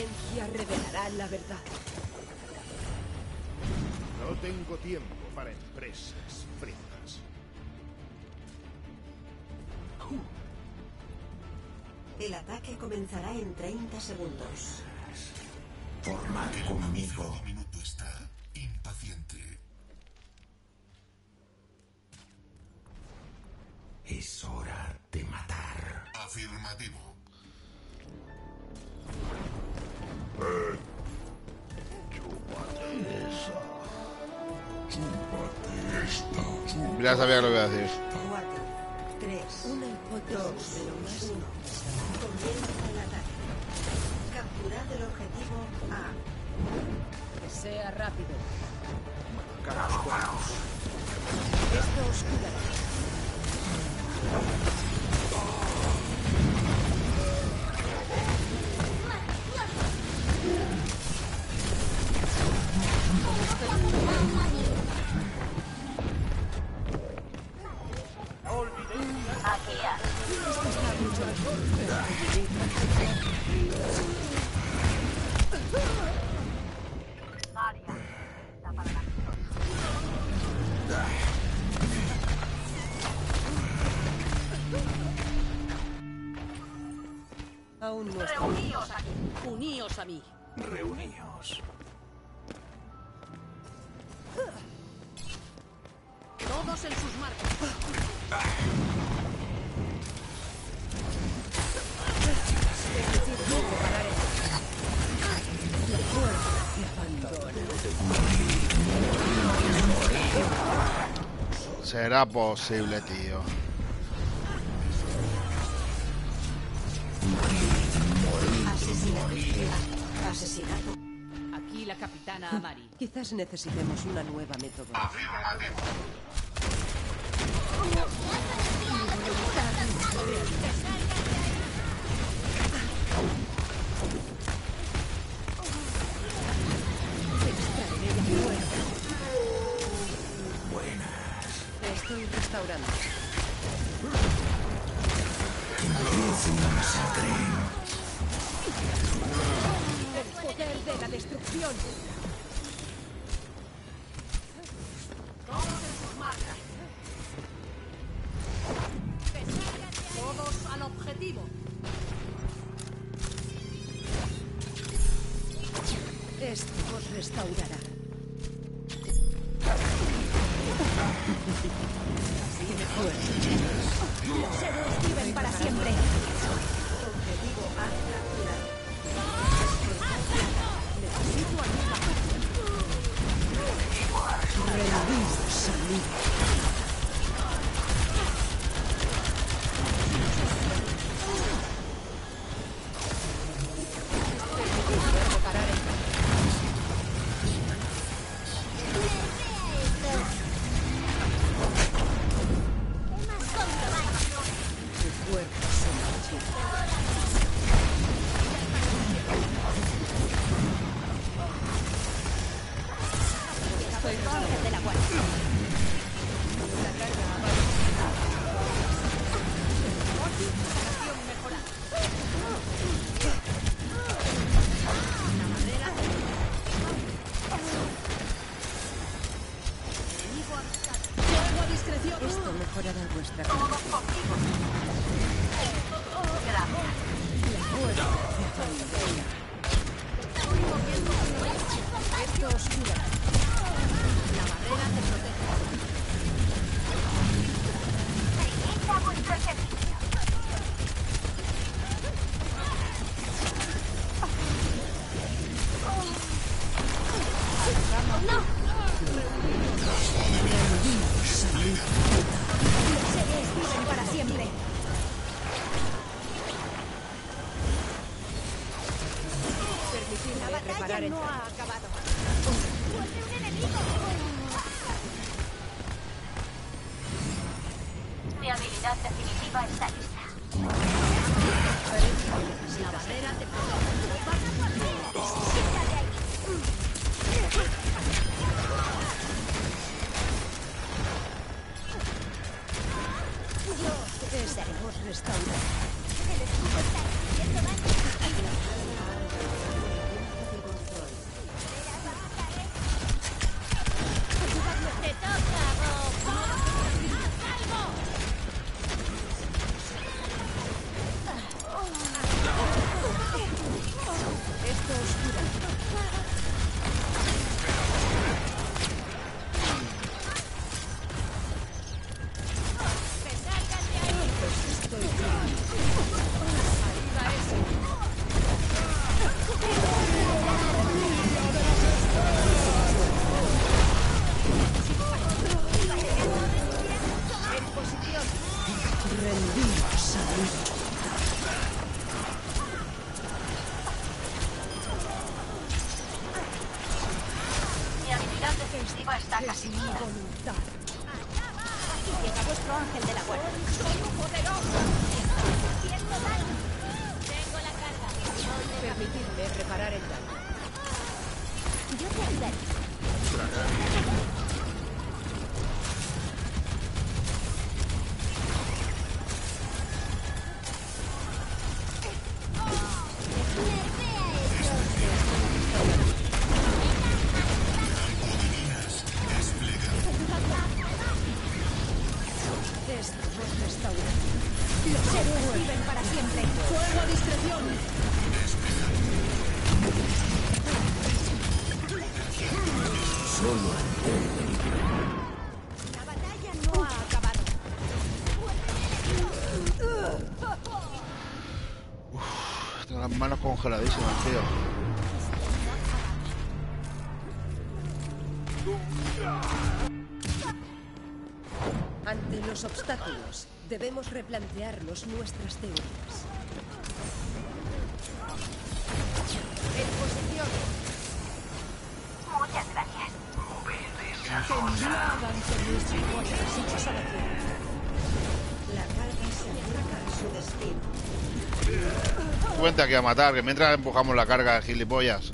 ciencia revelará la verdad. No tengo tiempo para empresas frías. El ataque comenzará en 30 segundos. Fórmate conmigo. Ya sabía que lo iba a decir. 4, 3, Una hipótesis de lo más Comienza el ataque. Capturad el objetivo A. que sea rápido. Esto os. Aún no está. Uníos aquí. Uníos a mí. Reuníos. Todos en sus marcas. Será posible, tío. Asesinato. Asesinato. Aquí la capitana Amari. Quizás necesitemos una nueva metodología. De la destrucción. Todos en sus marcas. Todos al objetivo. Esto os restaurará. Así fuerte. Se viven para siempre. Objetivo A Esto mejorará vuestra Pangea. Esto os. La barrera te protege. Permitidme reparar el ha acabado. Mi habilidad definitiva está lista. La barrera te protege. Estaremos restaurados. mi voluntad. Aquí llega vuestro ángel de la guardia. ¡Soy un poderoso! ¡Haciendo daño! Tengo la carga. Permitidme reparar el daño. Yo te ayudaré. La batalla no ha acabado. Tengo las manos congeladísimas, tío. Ante los obstáculos, debemos replantearnos nuestras teorías. A se acerca a matar, que mientras empujamos la carga de gilipollas.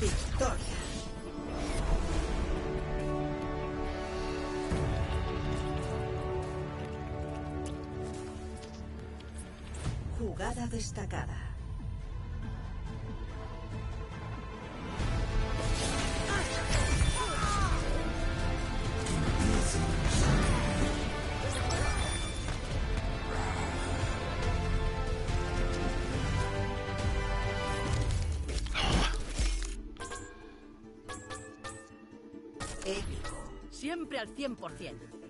Victoria. Jugada destacada. Épico. Siempre al 100%.